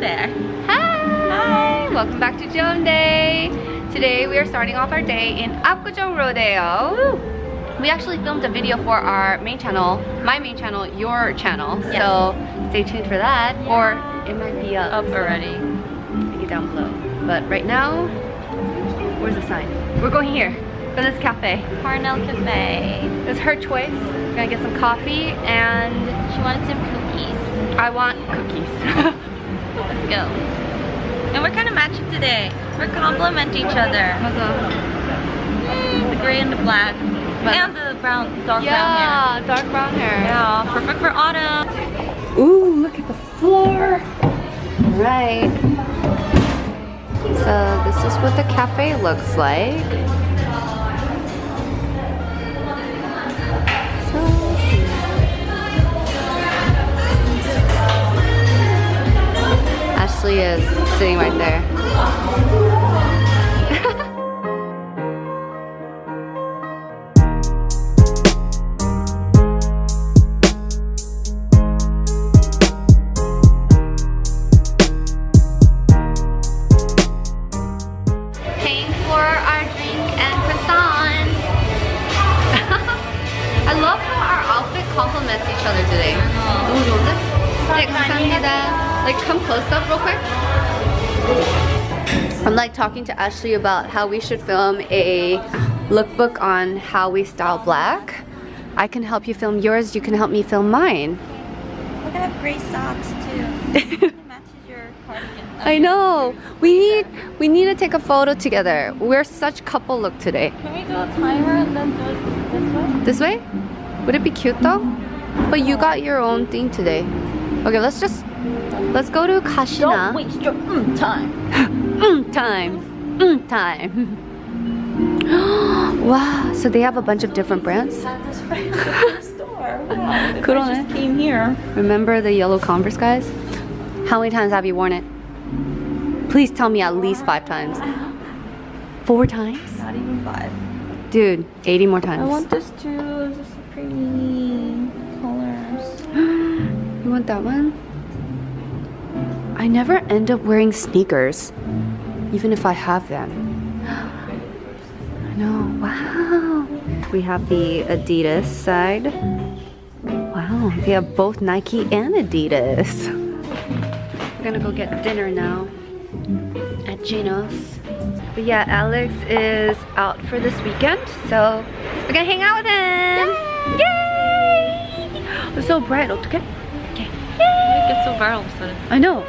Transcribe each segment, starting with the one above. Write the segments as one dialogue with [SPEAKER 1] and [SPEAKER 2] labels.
[SPEAKER 1] There.
[SPEAKER 2] Hi!
[SPEAKER 1] Hi.
[SPEAKER 2] Welcome back to Joan Day. Today we are starting off our day in Apgujeong Rodeo. We actually filmed a video for our main channel, my main channel, your channel.
[SPEAKER 1] Yes.
[SPEAKER 2] So stay tuned for that. Or it might be up,
[SPEAKER 1] Up already.
[SPEAKER 2] Link it down below. But right now, where's the sign? We're going here for this cafe.
[SPEAKER 1] Parnell Cafe.
[SPEAKER 2] It's her choice. We're gonna get some coffee and
[SPEAKER 1] She wanted some cookies.
[SPEAKER 2] I want cookies.
[SPEAKER 1] Let's go. And we're kind of matching today. We're complementing each other. The gray and the black.
[SPEAKER 2] But-
[SPEAKER 1] and the brown, dark brown hair.
[SPEAKER 2] Yeah, dark brown
[SPEAKER 1] hair.
[SPEAKER 2] hair.
[SPEAKER 1] Yeah, perfect for autumn.
[SPEAKER 2] Ooh, look at the floor. Right. So this is what the cafe looks like. Ashley is sitting right there. Like come close up real quick. I'm like talking to Ashley about how we should film a lookbook on how we style black. I can help you film yours, you can help me film mine.
[SPEAKER 1] We're gonna have gray socks too. it matches your cardigan.
[SPEAKER 2] I know. We need we need to take a photo together. We're such couple look today.
[SPEAKER 1] Can we do a timer and then do it this way?
[SPEAKER 2] This way? Would it be cute though? But you got your own thing today. Okay, let's just let's go to Kasina.
[SPEAKER 1] waste your mm time.
[SPEAKER 2] Mm, time. Mm, time. wow, so they have a bunch of different brands.
[SPEAKER 1] At this store. Wow.
[SPEAKER 2] Cool,
[SPEAKER 1] guy
[SPEAKER 2] eh?
[SPEAKER 1] just came here.
[SPEAKER 2] Remember the yellow Converse guys? How many times have you worn it? Please tell me at least five times. Four times?
[SPEAKER 1] Not even five.
[SPEAKER 2] Dude, 80 more times.
[SPEAKER 1] I want this too. This is so pretty
[SPEAKER 2] want that one? I never end up wearing sneakers, even if I have them. I know, wow. We have the Adidas side. Wow, we have both Nike and Adidas. We're gonna go get dinner now at Gino's. But yeah, Alex is out for this weekend, so we're gonna hang out with him. Yay! It's so bright? Okay.
[SPEAKER 1] It gets so viral all of a sudden.
[SPEAKER 2] I know.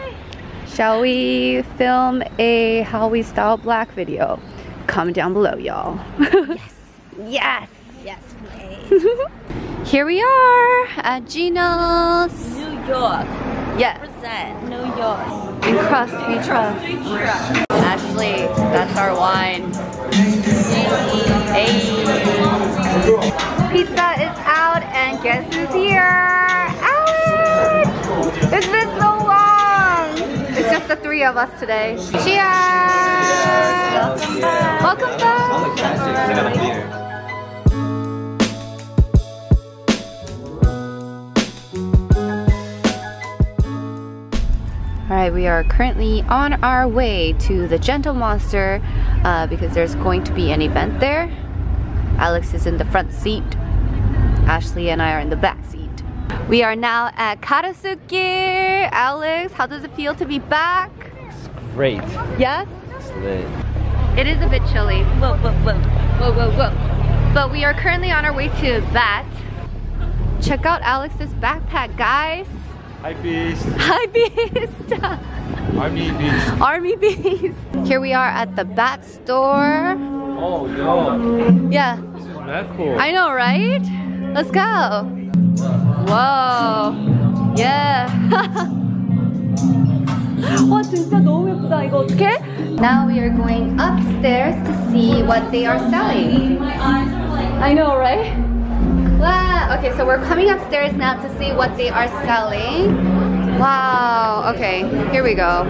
[SPEAKER 2] Shall we film a how we style black video? Comment down below, y'all. yes.
[SPEAKER 1] Yes, please.
[SPEAKER 2] Here we are at Gino's.
[SPEAKER 1] New York.
[SPEAKER 2] Yes.
[SPEAKER 1] Represent New York.
[SPEAKER 2] In crust we trust. Ashley, that's our wine. Hey. Pizza is out and guess who's here? It's been so long! It's just the three of us today. Cheers! Welcome back! Alright, we are currently on our way to the Gentle Monster uh, because there's going to be an event there. Alex is in the front seat. Ashley and I are in the back seat. We are now at Garosu-gil. Alex, how does it feel to be back?
[SPEAKER 3] It's Great.
[SPEAKER 2] Yes?
[SPEAKER 3] It's lit.
[SPEAKER 2] It is a bit chilly.
[SPEAKER 1] Whoa, whoa, whoa.
[SPEAKER 2] Whoa, whoa, whoa. But we are currently on our way to that. Check out Alex's backpack, guys.
[SPEAKER 3] Hi, Beast.
[SPEAKER 2] Hi, Beast.
[SPEAKER 3] Army Beast.
[SPEAKER 2] Army Beast. Here we are at the Bat store.
[SPEAKER 3] Oh, yo.
[SPEAKER 2] Yeah,
[SPEAKER 3] This is mad cool.
[SPEAKER 2] I know, right? Let's go. Whoa. Yeah. 와 진짜 너무 예쁘다. 이거 어떡해? Now we are going upstairs to see what they are selling. I know, right? Wow. Okay, so we're coming upstairs now to see what they are selling. Wow. Okay, here we go.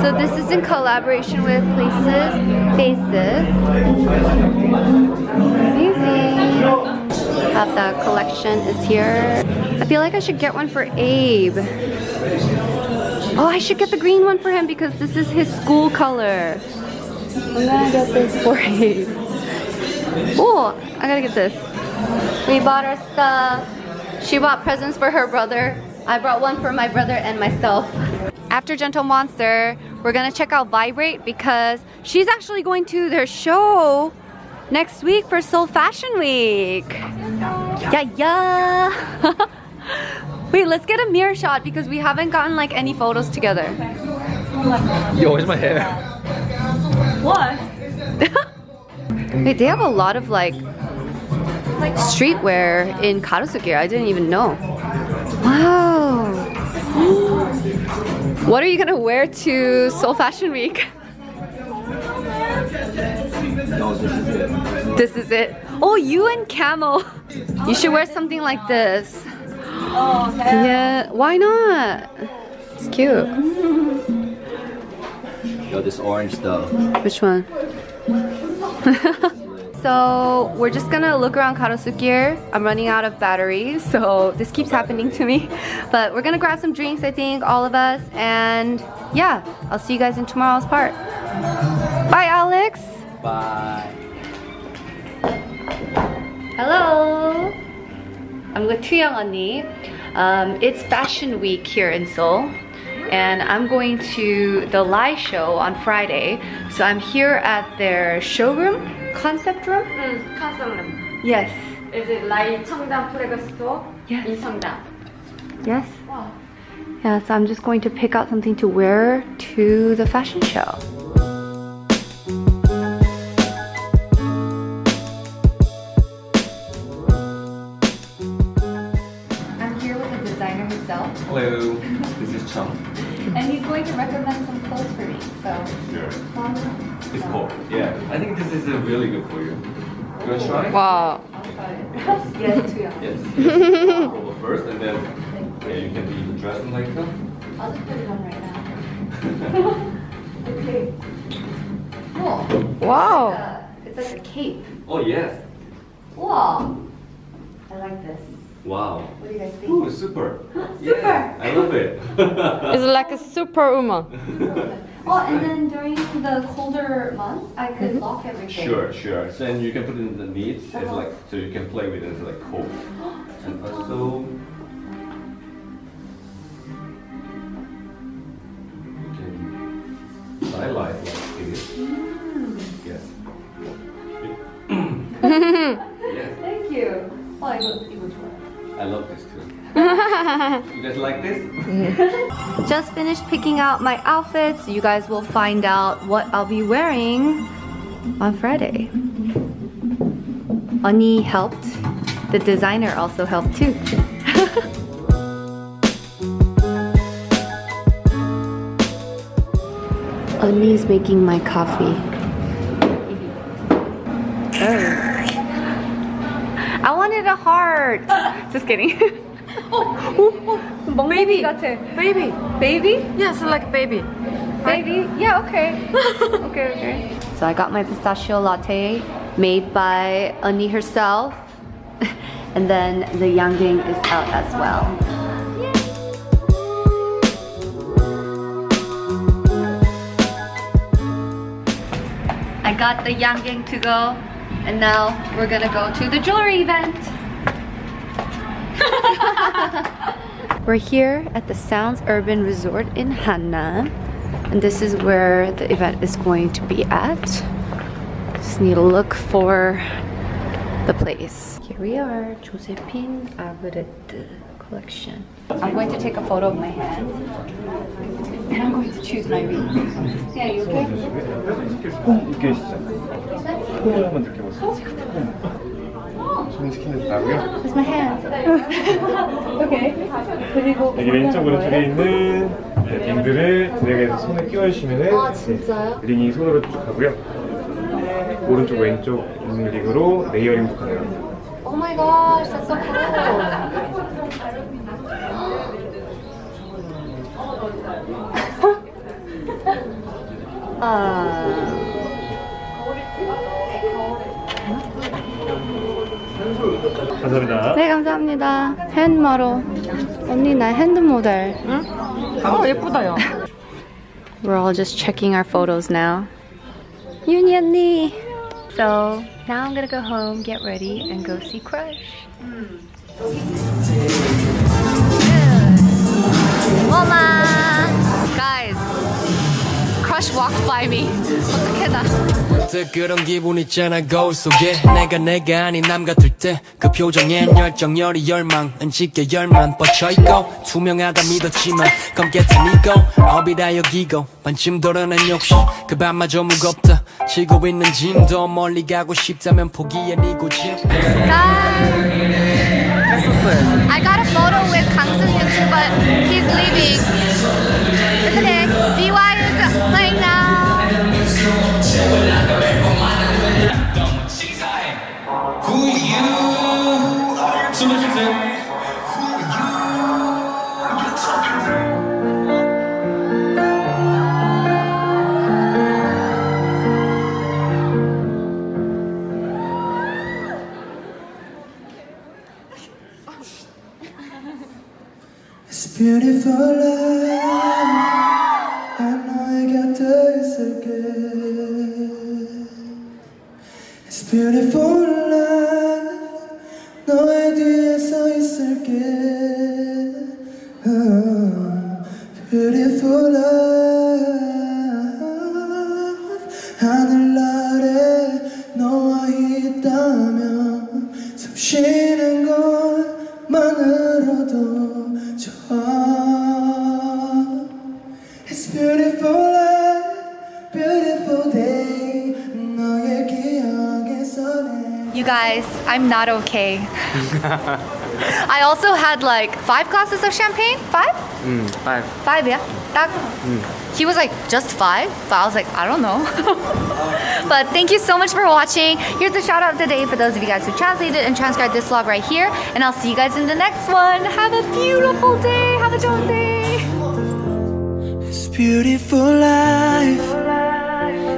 [SPEAKER 2] So this is in collaboration with Places Faces. Amazing. Have the collection is here. I feel like I should get one for Abe. Oh, I should get the green one for him because this is his school color. I'm gonna get this for him. Oh, I gotta get this. We bought our stuff. She bought presents for her brother. I brought one for my brother and myself. After Gentle Monster, we're gonna check out Vibrate because she's actually going to their show next week for Seoul Fashion Week. Yeah, yeah. Wait, let's get a mirror shot because we haven't gotten like any photos together.
[SPEAKER 3] Yo, where's my hair?
[SPEAKER 1] What?
[SPEAKER 2] Wait, they have a lot of like streetwear in Garosu-gil. I didn't even know. Wow. what are you gonna wear to Seoul Fashion Week?
[SPEAKER 3] No, this is it.
[SPEAKER 2] This is it. Oh, you and Camel. You should wear something like this.
[SPEAKER 1] Oh.
[SPEAKER 2] Yeah, why not? It's cute.
[SPEAKER 3] Yo, this orange stuff.
[SPEAKER 2] Which one? so we're just gonna look around Garosu-gil. I'm running out of batteries, so this keeps happening to me. But we're gonna grab some drinks, I think, all of us. And yeah, I'll see you guys in tomorrow's part. Bye, Alex.
[SPEAKER 3] Bye.
[SPEAKER 2] Hello. I'm with 2Young Unnie. Um, it's Fashion Week here in Seoul and I'm going to the live show on Friday. So I'm here at their showroom, concept room?
[SPEAKER 1] Mm, concept room.
[SPEAKER 2] Yes.
[SPEAKER 1] Is it like Cheongdam Flag Store?
[SPEAKER 2] Yes.
[SPEAKER 1] In Cheongdam.
[SPEAKER 2] Yes.
[SPEAKER 1] Wow.
[SPEAKER 2] Yeah, so I'm just going to pick out something to wear to the fashion show.
[SPEAKER 3] This is Chung.
[SPEAKER 2] and he's going to recommend some clothes for me. So,
[SPEAKER 3] Sure. It's cool. Yeah, I think this is uh, really good for you. You wanna try?
[SPEAKER 2] wow. yes, too.
[SPEAKER 3] Yes. Roll first, and then yeah, you can be dressed like that.
[SPEAKER 2] I'll just put it on right now. okay. Cool.
[SPEAKER 4] Wow.
[SPEAKER 2] Uh, it's like a cape.
[SPEAKER 3] Oh yes.
[SPEAKER 2] Wow. I like this.
[SPEAKER 3] Wow.
[SPEAKER 2] What do you guys think?
[SPEAKER 3] Ooh, super. super. Yeah, I love it.
[SPEAKER 4] it's like a super Uma.
[SPEAKER 2] oh, and then during the colder months, I could mm-hmm. lock everything.
[SPEAKER 3] Sure, sure. So then you can put it in the meat. It's
[SPEAKER 2] uh-huh.
[SPEAKER 3] like so you can play with it. It's like cold. and also. I like it. Mm. Yes.
[SPEAKER 2] Thank you. Well,
[SPEAKER 3] I love this too. you guys like this?
[SPEAKER 2] Just finished picking out my outfits. You guys will find out what I'll be wearing on Friday. Ani helped. The designer also helped too. Ani is making my coffee. Oh. I wanted a heart. Just kidding.
[SPEAKER 4] Oh, oh Baby.
[SPEAKER 2] 같아.
[SPEAKER 4] Baby.
[SPEAKER 2] Baby?
[SPEAKER 4] Yes, like baby.
[SPEAKER 2] Baby? Yeah, okay. okay, okay. So I got my pistachio latte made by Ani herself. and then the Yangjing is out as well. I got the Yangjing to go. And now we're gonna go to the jewelry event. We're here at the Sounds Urban Resort in Hannam. And this is where the event is going to be at. Just need to look for the place. Here we are, Josephine Averette collection. I'm going to take a photo of my hand. And I'm going to choose my ring. Yeah, you okay?
[SPEAKER 5] 손 시키는다고요?
[SPEAKER 2] It's my hand. okay. 그리고
[SPEAKER 5] 여기 왼쪽 오른쪽에 있는 네, 링들을 드랙에서 손에 끼워주시면은
[SPEAKER 2] 아, 진짜요?
[SPEAKER 5] 네, 링이 손으로 쭉 가고요. 오른쪽 왼쪽 있는 링으로 레이어링도 가능합니다.
[SPEAKER 2] Oh my gosh, that's so cool. 아.
[SPEAKER 5] 감사합니다.
[SPEAKER 2] 네, 감사합니다. 핸마로. 언니, 나 응?
[SPEAKER 4] 어,
[SPEAKER 2] We're all just checking our photos now. Uunih 언니! So, now I'm gonna go home, get ready, and go see Crush. Mm. Mama! Guys, Crush walked by me. 나.
[SPEAKER 6] 또 그런 기분 있잖아 거울 속에. 내가 내가 아닌 남 같을 때 그 표정엔 열정 열이 열망 은 짙게 열만 뻗쳐있고 투명하다 믿었지만 검게 타니고 업이다 여기고 반쯤 드러난 욕심 그 밤마저 무겁다. 지고 있는 짐도 멀리 가고 싶다면 포기해 네 고집
[SPEAKER 2] I got a photo with Hyun but he's leaving. Isn't it? BY
[SPEAKER 7] 너의 뒤에 서 있을게 Oh, Beautiful life 하늘 아래 너와 있다면 숨 쉬는 것만으로도 좋아 It's beautiful life, beautiful day
[SPEAKER 2] You guys, I'm not okay. I also had like five glasses of champagne. Five?
[SPEAKER 5] five.
[SPEAKER 2] Five, yeah. That, He was like, just five? But I was like, I don't know. but thank you so much for watching. Here's a shout out today for those of you guys who translated and transcribed this vlog right here. And I'll see you guys in the next one. Have a beautiful day. Have a 좋은 day.
[SPEAKER 7] It's beautiful life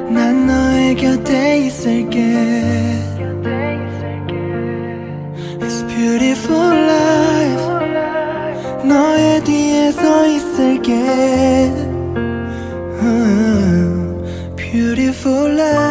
[SPEAKER 7] 난 너의 곁에 있을게 beautiful life 너의 뒤에 서 있을게 Uh, Beautiful life